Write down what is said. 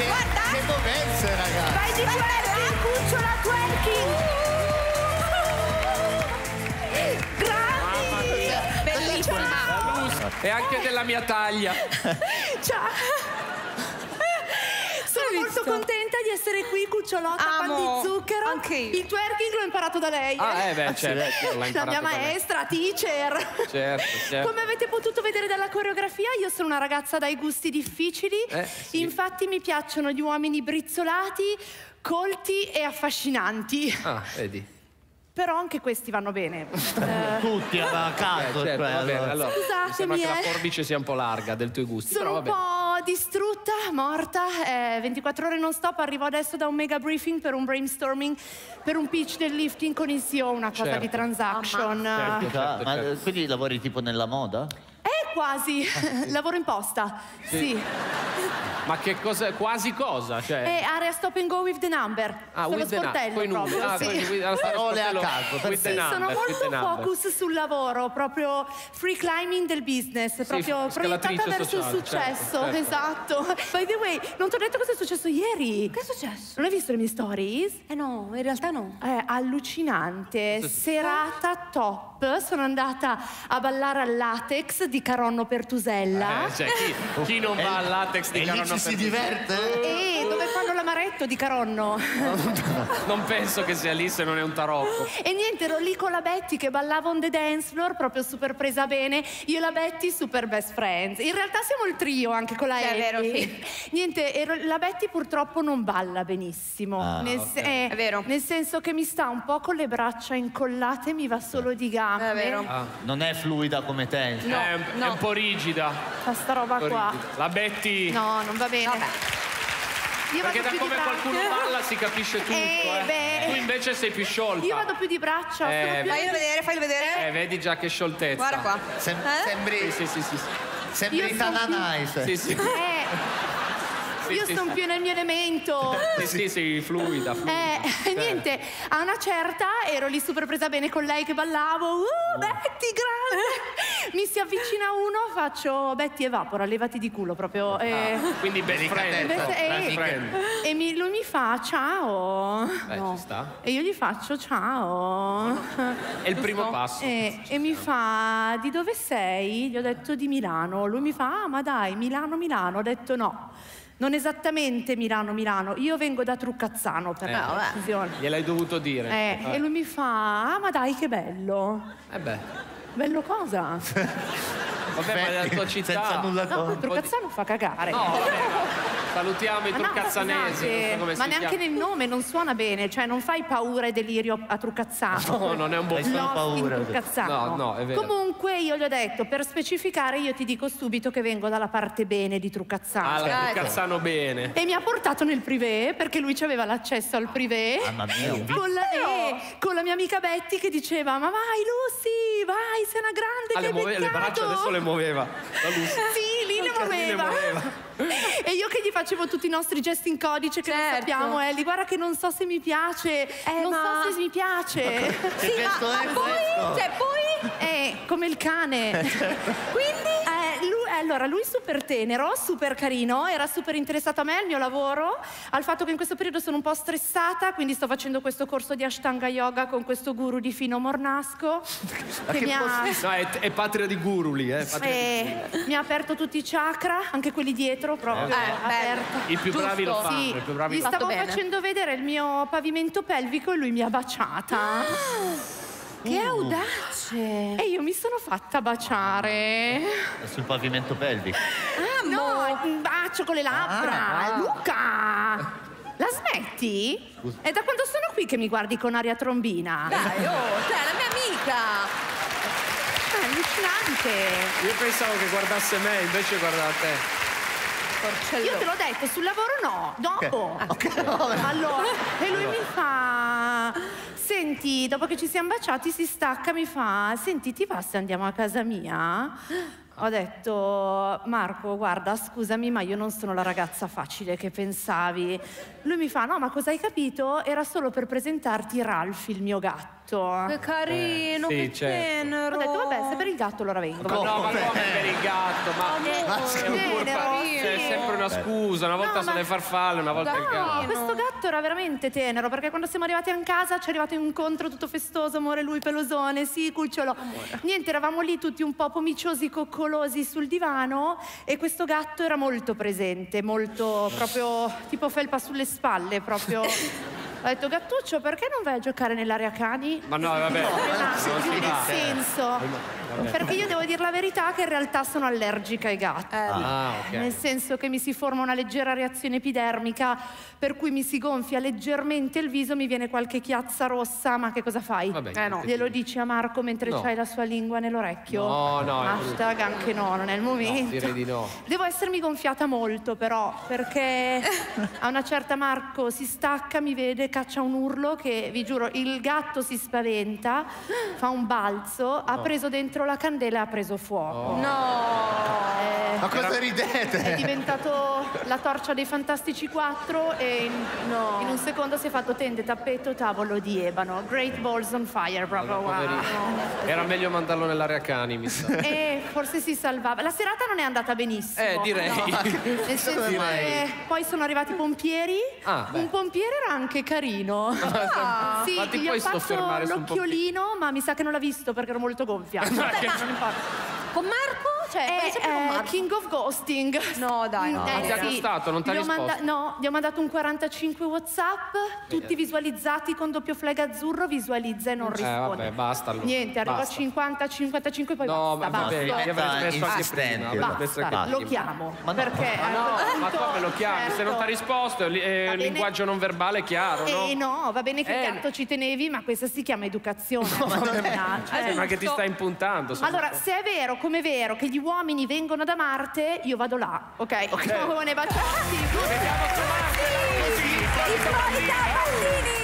Che, Guarda! Che movenze, ragazzi! Vai di quella, cucciola twerking! Uh, Grandi! Mamma Bellissima! E anche della mia taglia! Ciao! Sono molto contenta di essere qui, cucciolotta, pan Amo. di zucchero. Anche io. Il twerking l'ho imparato da lei. Ah, eh beh, certo. l'ha La mia maestra, teacher. Certo, certo. Come avete potuto vedere dalla coreografia, io sono una ragazza dai gusti difficili. Eh, sì. Infatti mi piacciono gli uomini brizzolati, colti e affascinanti. Ah, vedi. Però anche questi vanno bene. Eh, Tutti a Eh, caso. certo, cioè, va bene, allora. Scusatemi, mi sembra che la eh. forbice sia un po' larga del tuoi gusti, Sono però un po' distrutta, morta, eh, 24 ore non stop, arrivo adesso da un mega briefing per un brainstorming, per un pitch del lifting con il CEO, una cosa Certo. di transaction. Certo. Ah, ma, certo. Quindi lavori tipo nella moda? Eh, quasi, lavoro in posta, sì. Ma che cosa, quasi cosa? Cioè, È area stop and go with the number. ah, Sullo with the number, sportello coi numeri. proprio, Ah, sì. alla fare Parole a caso, with the. Sono number, with the molto number. focus sul lavoro, proprio free climbing del business, proprio proiettata scalatrice verso il sociale, successo, certo, certo. esatto. By the way, non ti ho detto cosa è successo ieri. Che è successo? Non hai visto le mie stories? Eh no, in realtà no. È allucinante, serata top. Sono andata a ballare al latex di Caronno Pertusella. Eh, cioè, chi, chi non va al latex di E lì Caronno ci si diverte? E l'amaretto di Caronno? Non penso che sia lì se non è un tarocco. E niente, ero lì con la Betty che ballava on the dance floor, proprio super presa bene. Io e la Betty super best friends. In realtà siamo il trio anche con la Sì, è vero, Ellie. Niente, ero- la Betty purtroppo non balla benissimo. Ah, nel, ok. eh, È vero. Nel senso che mi sta un po' con le braccia incollate, mi va solo di gambe. È vero. Ah. Non è fluida come te. No, è, un- è no. un po' rigida. Fa sta roba qua. rigida. La Betty. No, non va bene. Vabbè. Io Perché vado da più di come qualcuno balla si capisce tutto. Eh, eh. beh. Tu invece sei più sciolta. Io vado più di braccia. Eh, più- Faglielo vedere, faglielo vedere. Eh, vedi già che scioltezza. Guarda qua. Sem- Eh? sembri, Sì, sì, sì. sì. sembri Io sono Tananais. Sì, sì. Eh, Sì, io sì, sono sì. più nel mio elemento. Sì, sì, sì, fluida, fluida. Eh, Certo. niente, a una certa ero lì super presa bene con lei che ballavo. Uh, Betty, grande! Mi si avvicina uno, faccio Betty evapora, levati di culo proprio. eh. Quindi best friend. Delicatezza. Beh, Best eh, friend. E mi- lui mi fa ciao. Beh, ci sta. E io gli faccio ciao. È il primo passo. E, e mi fa di dove sei? Gli ho detto di Milano. Lui mi fa ah ma dai Milano Milano. Ho detto no. Non esattamente Milano Milano. Io vengo da Truccazzano per Eh. la vabbè. precisione. Gliel'hai dovuto dire. Eh, e lui mi fa ah ma dai che bello. Eh beh. Bello cosa? Vabbè, ma è la tua città. Senza nulla No, togliere. Truccazzano fa cagare. No, salutiamo i Ma no, turcazzanesi. scusate, non so come ma si neanche chiama. nel nome non suona bene, cioè non fai paura e delirio a Truccazzano. No, non è un buon Lost paura. No, no, è vero. Comunque io gli ho detto, per specificare io ti dico subito che vengo dalla parte bene di Truccazzano. Ah, la Dai. turcazzano bene. E mi ha portato nel privé perché lui aveva l'accesso al privé. Mamma mia, Con la, eh, con la mia amica Betty che diceva: Ma vai, Lucy, vai, sei una grande. Ah, che le, hai muove- le beccato." braccia adesso le muoveva. La Lucy. Sì, lì le muoveva. muoveva. E io che gli facevo tutti i nostri gesti in codice che non Certo. sappiamo, Ellie, guarda che non so se mi piace, non ma- so se mi piace. Che gesto è questo? Cioè, poi... Eh, come il cane. Quindi? Eh, lui, allora, lui super tenero, super carino, era super interessato a me, al mio lavoro, al fatto che in questo periodo sono un po' stressata, quindi sto facendo questo corso di Ashtanga Yoga con questo guru di Fino Mornasco. che mi ha, No, è, è patria di guru lì, eh. patria di eh, mi ha aperto tutti i chakra, anche quelli dietro, proprio Eh, aperti. I più bravi lo Giusto. fanno, Sì, i più bravi gli lo fanno. stavo bene. facendo vedere il mio pavimento pelvico e lui mi ha baciata. Che audace. E io mi sono fatta baciare. Sul pavimento pelvico. No, un bacio con le labbra. Ah, ah. Luca! La smetti? È da quando sono qui che mi guardi con aria trombina. Dai, oh, cioè, la mia amica. È allucinante. Io pensavo che guardasse me, invece guarda te. Porcello. Io te l'ho detto, sul lavoro no, dopo. Ok, vabbè. Allora, e lui mi Senti, dopo che ci siamo baciati, si stacca, mi fa: Senti, ti va se andiamo a casa mia? Ho detto, Marco, guarda, scusami, ma io non sono la ragazza facile che pensavi. Lui mi fa, no, ma cosa hai capito? Era solo per presentarti Ralph, il mio gatto. Che carino, Eh, sì, che certo. tenero. Ho detto, vabbè, se per il gatto allora vengo. Ma no, ma Come? per il gatto? ma è un tenero, purpa- sì. C'è sempre una scusa, una volta No, sono ma- le farfalle, una volta il gatto. No, questo gatto era veramente tenero perché quando siamo arrivati a casa ci è arrivato un incontro tutto festoso, amore, lui pelosone, sì, cucciolo. Niente, eravamo lì tutti un po' pomiciosi, coccolosi sul divano e questo gatto era molto presente, molto proprio tipo felpa sulle spalle, proprio. Ho detto Gattuccio, perché non vai a giocare nell'area cani? Ma no, vabbè, non si nel senso perché io devo dire la verità che in realtà sono allergica ai gatti Ah, ok. nel senso che mi si forma una leggera reazione epidermica per cui mi si gonfia leggermente il viso, mi viene qualche chiazza rossa, ma che cosa fai? Vabbè, eh no, glielo di- dici a Marco mentre No. c'hai la sua lingua nell'orecchio? No, no, è Hashtag anche no, non è il momento. direi di no. Devo essermi gonfiata molto però, perché a una certa Marco si stacca, mi vede, caccia un urlo che, vi giuro, il gatto si spaventa, fa un balzo, ha preso dentro la candela e ha preso fuoco. Eh, Ma cosa è ridete? diventato la torcia dei Fantastici 4 e in, in un secondo si è fatto tende, tappeto, tavolo di ebano. Great Balls on Fire, proprio wow. Poverino. Era meglio mandarlo nell'area cani, mi sa. E forse si salvava. La serata non è andata benissimo. Eh, direi. no. Nel senso che mai? poi sono arrivati i pompieri. Ah, un pompiere era anche carino. sì, Ma ti gli puoi ho fatto l'occhiolino, ma mi sa che non l'ha visto perché ero molto gonfia. Vabbè, non importa. Con Marco? Cioè, È, è Marco? King of Ghosting. No, dai, no. Eh, Ma ha sì. gustato? Non ti ha Gli ho risposto? no, gli ho mandato un 45 WhatsApp, tutti visualizzati con doppio flag azzurro, visualizza e non risponde. Eh, vabbè, basta allora. Niente, arrivo Basta. a 50, 55 poi No, basta, ma vabbè, basta. avrei smesso Basta, anche lo chiamo. Ma no. perché Ma no, ma come lo chiami? Se non ti ha certo. risposto, è è Va un bene. linguaggio non verbale chiaro, no? Eh no, va bene che Eh, il gatto ci tenevi, ma questa si chiama educazione. Cioè, Eh, sembra che ti sta impuntando. Allora, se è vero, come è vero, che gli uomini vengono da Marte, io vado là, ok? Ok. baciati. I tuoi da bambini!